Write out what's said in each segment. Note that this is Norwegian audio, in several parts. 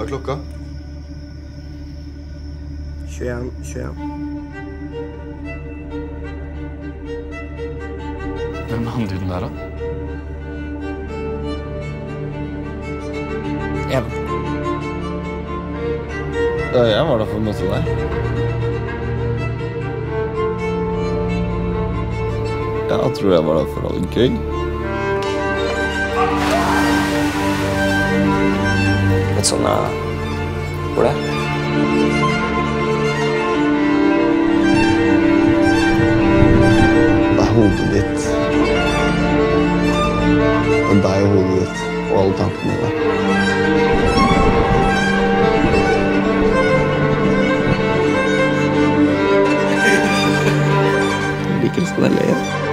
Hva er klokka? 21, 21. Hvem er han duden der, da? Even. Ja, jeg var der for å møte deg. Jeg tror jeg var der for å ha det gøy. litt sånn eh, Hvor det? Det er hodet ditt. Og deg og hodet ditt. Og alle tankene dine. Jeg liker å jeg le.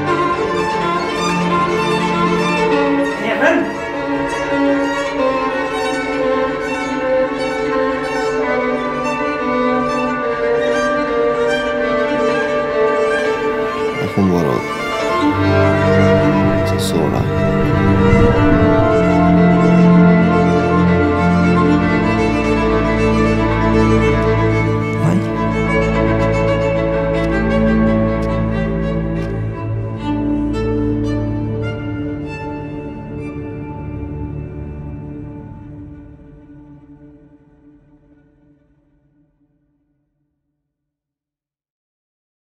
作了。